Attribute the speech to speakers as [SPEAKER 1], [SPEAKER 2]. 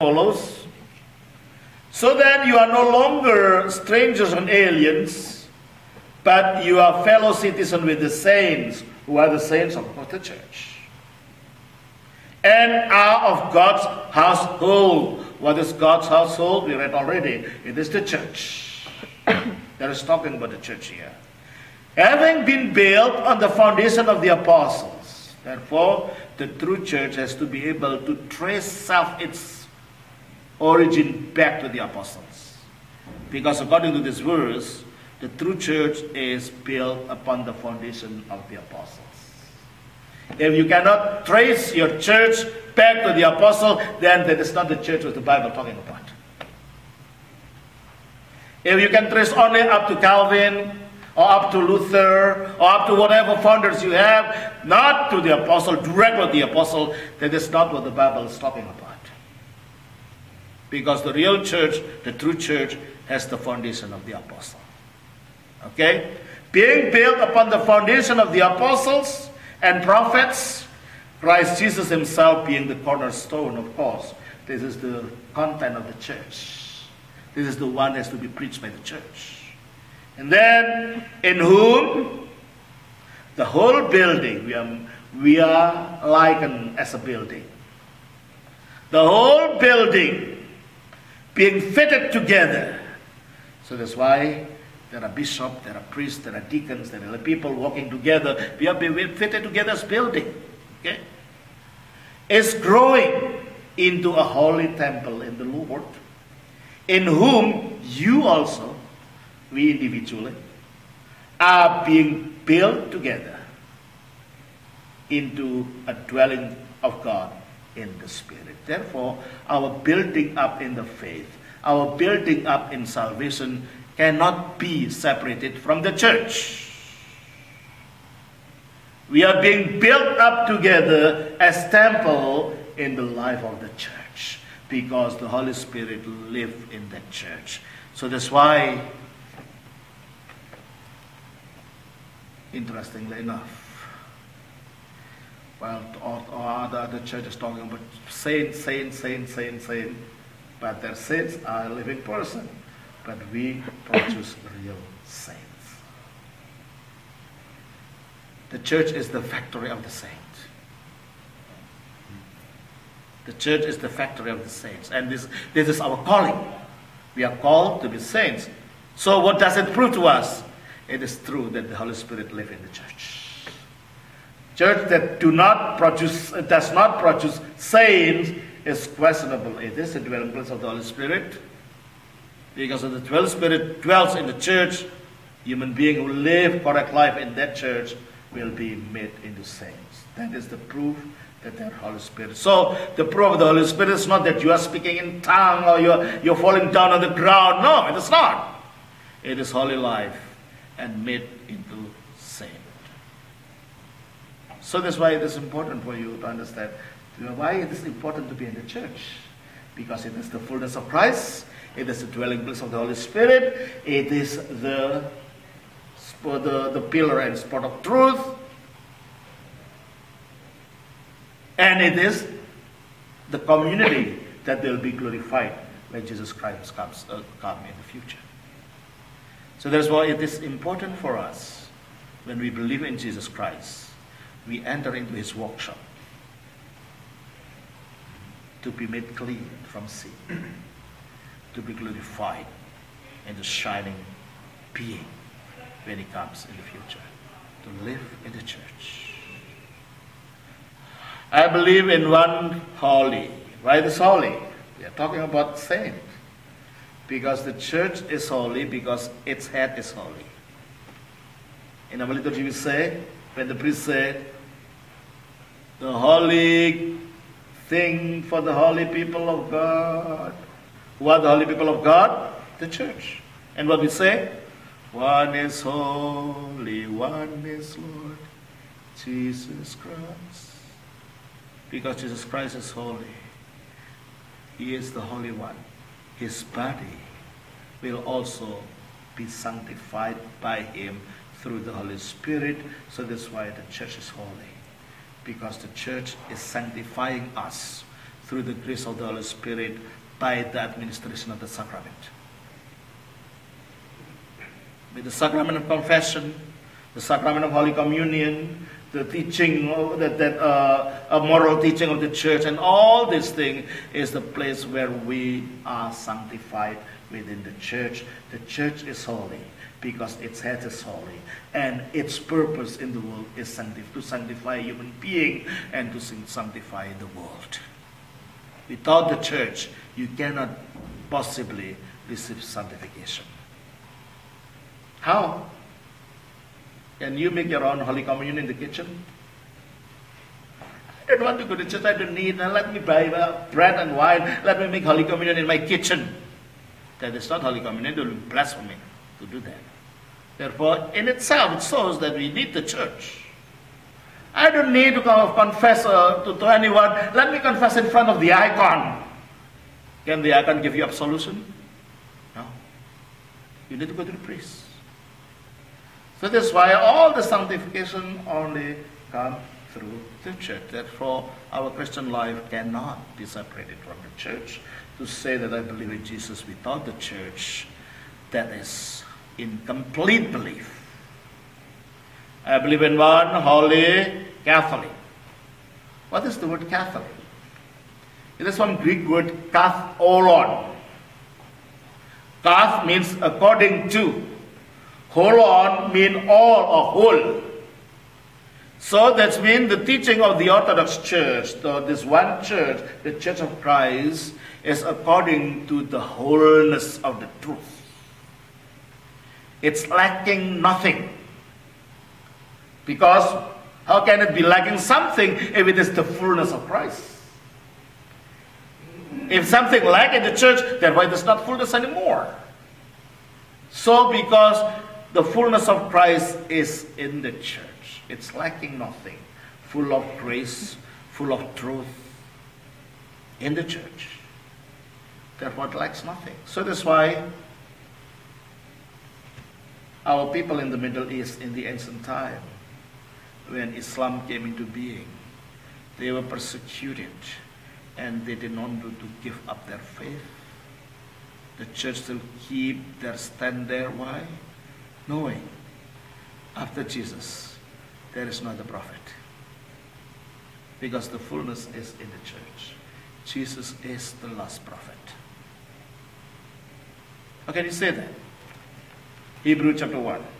[SPEAKER 1] follows. So then you are no longer strangers and aliens, but you are fellow citizens with the saints, who are the saints of the church. And are of God's household. What is God's household? We read already. It is the church. that is talking about the church here. Having been built on the foundation of the apostles. Therefore, the true church has to be able to trace self its origin back to the apostles. Because according to this verse, the true church is built upon the foundation of the apostles. If you cannot trace your church back to the apostle, then that is not the church with the Bible talking about. If you can trace only up to Calvin, or up to Luther, or up to whatever founders you have, not to the apostle, directly with the apostle, then that is not what the Bible is talking about. Because the real church, the true church, has the foundation of the apostle. Okay? Being built upon the foundation of the apostles and prophets, Christ Jesus himself being the cornerstone, of course. This is the content of the church. This is the one that has to be preached by the church. And then, in whom the whole building, we are, we are likened as a building. The whole building being fitted together. So that's why there are bishops, there are priests, there are deacons, there are people working together. We are being fitted together as building. Okay? Is growing into a holy temple in the Lord, in whom you also, we individually, are being built together into a dwelling of God in the Spirit. Therefore, our building up in the faith, our building up in salvation cannot be separated from the church. We are being built up together as temple in the life of the church because the Holy Spirit lives in the church. So that's why, interestingly enough, well, or, or other, other churches talking about saints, saints, saints, saints, saints. But their saints are a living person. But we produce real saints. The church is the factory of the saints. The church is the factory of the saints. And this, this is our calling. We are called to be saints. So what does it prove to us? It is true that the Holy Spirit lives in the church. Church that do not produce, does not produce saints is questionable. It is the dwelling place of the Holy Spirit. Because if the Holy Spirit dwells in the church, human being who live correct life in that church will be made into saints. That is the proof that they are Holy Spirit. So the proof of the Holy Spirit is not that you are speaking in tongue or you're, you're falling down on the ground. No, it is not. It is holy life and made into so that's why it is important for you to understand why it is important to be in the church. Because it is the fullness of Christ, it is the dwelling place of the Holy Spirit, it is the, the, the pillar and spot of truth, and it is the community that will be glorified when Jesus Christ comes uh, come in the future. So that's why it is important for us when we believe in Jesus Christ we enter into his workshop to be made clean from sin, to be glorified in the shining being when he comes in the future, to live in the church. I believe in one holy. Why this holy? We are talking about saint. Because the church is holy, because its head is holy. In our liturgy we say, when the priest said, the holy thing for the holy people of God. Who are the holy people of God? The church. And what we say? One is holy, one is Lord, Jesus Christ. Because Jesus Christ is holy. He is the Holy One. His body will also be sanctified by Him through the Holy Spirit. So that's why the church is holy because the church is sanctifying us through the grace of the Holy Spirit by the administration of the sacrament. With the sacrament of confession, the sacrament of Holy Communion, the teaching, that, that uh, a moral teaching of the church, and all these things is the place where we are sanctified within the church. The church is holy because its head is holy, and its purpose in the world is sanctif- to sanctify human being and to sanctify the world. Without the church, you cannot possibly receive sanctification. How? Can you make your own Holy Communion in the kitchen? I don't want to go to church. I don't need. Now let me buy bread and wine. Let me make Holy Communion in my kitchen. That is not Holy Communion. It will be blasphemy to do that. Therefore, in itself, it shows that we need the church. I don't need to confess uh, to, to anyone. Let me confess in front of the icon. Can the icon give you absolution? No. You need to go to the priest. So that's why all the sanctification only come through the church. Therefore, our Christian life cannot be separated from the church. To say that I believe in Jesus without the church, that is incomplete belief. I believe in one holy Catholic. What is the word Catholic? It is from Greek word katholon. Kath means according to. Holon mean all or whole. So that's mean the teaching of the Orthodox Church, the, this one church, the Church of Christ, is according to the wholeness of the truth. It's lacking nothing. Because how can it be lacking something if it is the fullness of Christ? If something lack in the church, then why there's not fullness anymore? So because the fullness of Christ is in the church, it's lacking nothing. Full of grace, full of truth in the church. Therefore it lacks nothing. So that's why our people in the Middle East in the ancient time, when Islam came into being, they were persecuted and they did not want to give up their faith. The church still keep their stand there. Why? Knowing after Jesus there is no other prophet. Because the fullness is in the church. Jesus is the last prophet. How can you say that? Hebrew chapter 1.